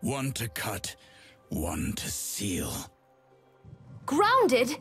One to cut, one to seal. Grounded?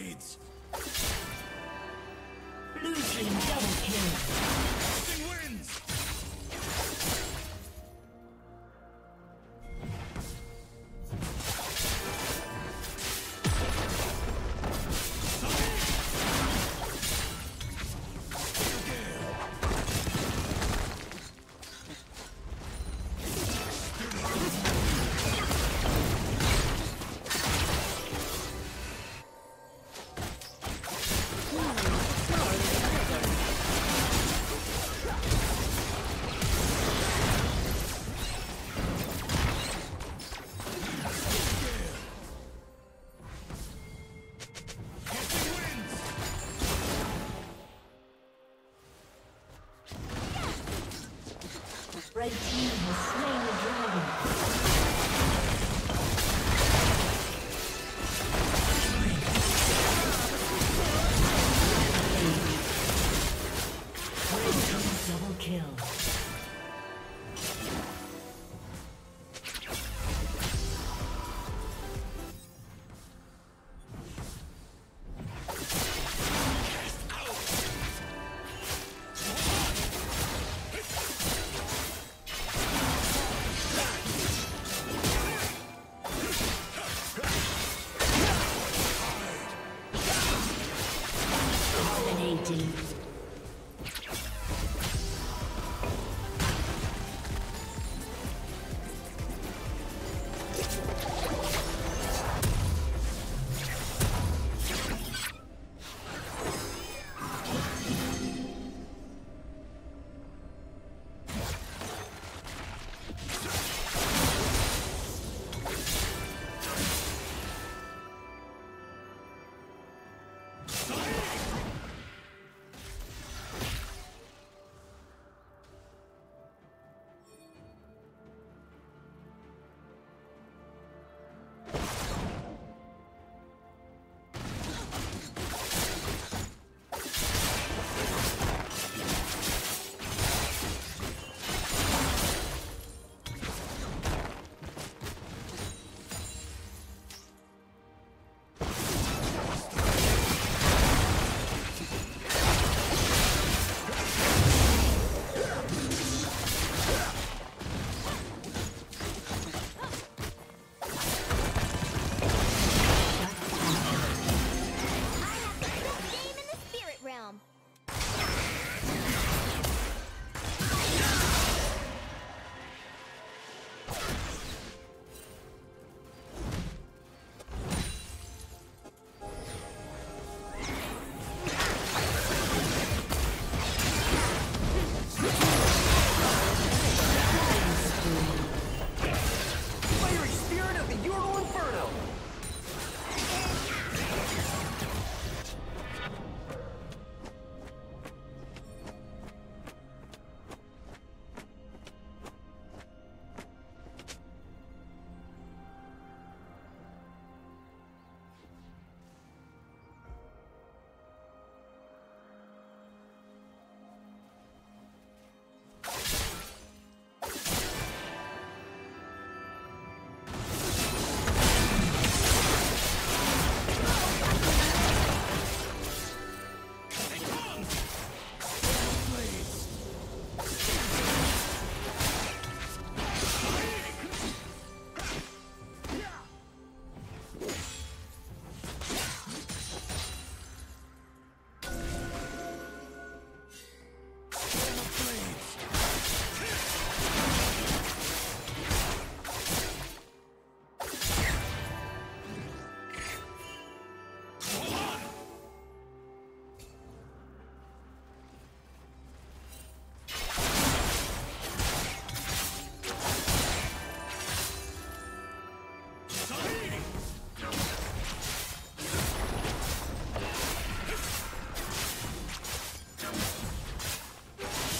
Blades! Kill.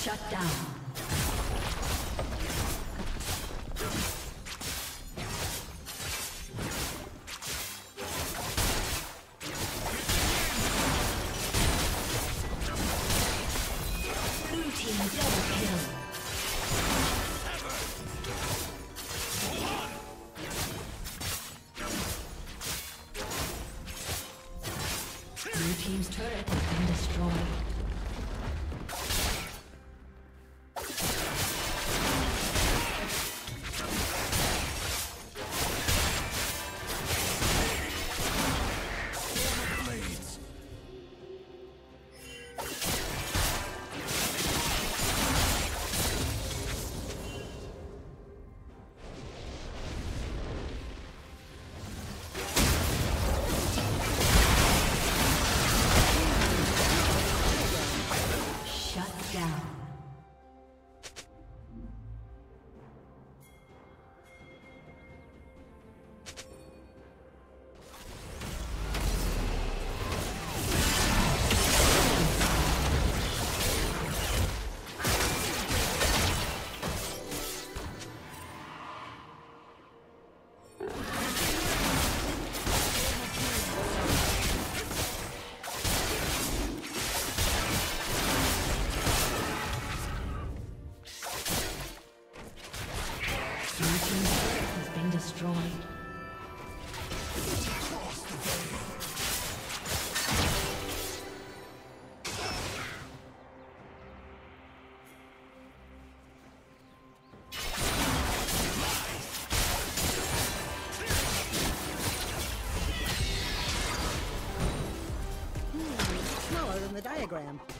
Shut down. Instagram.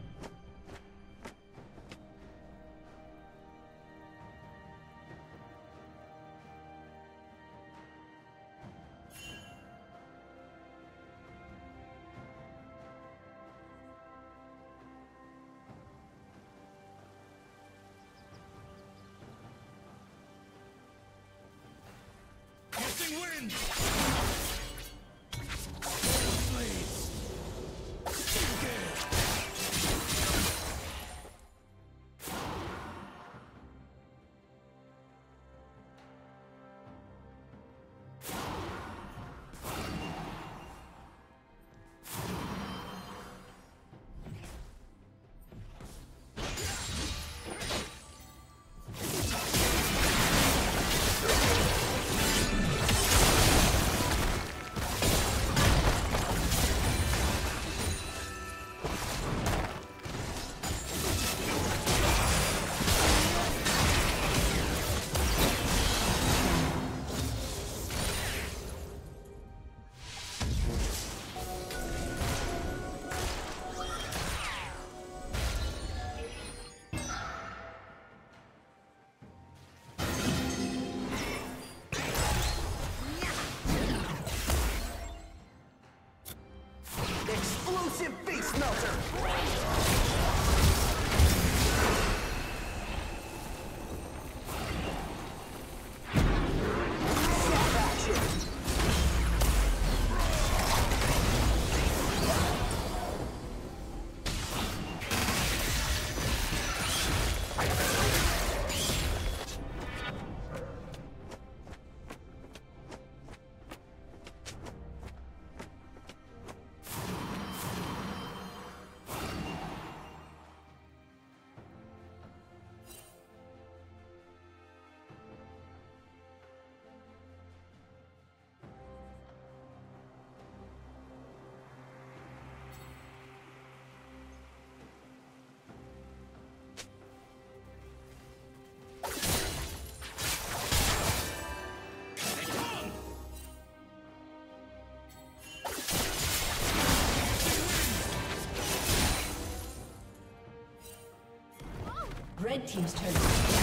Red Team's turret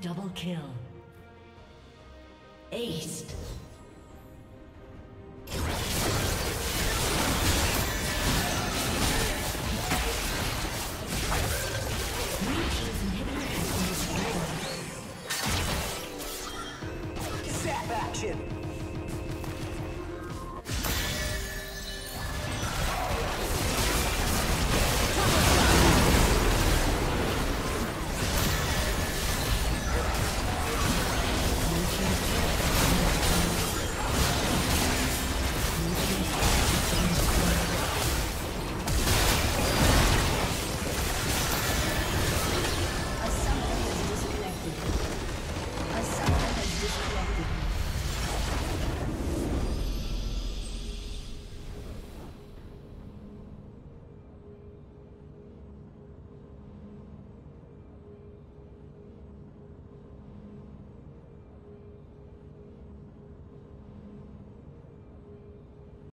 double kill.